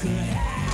could have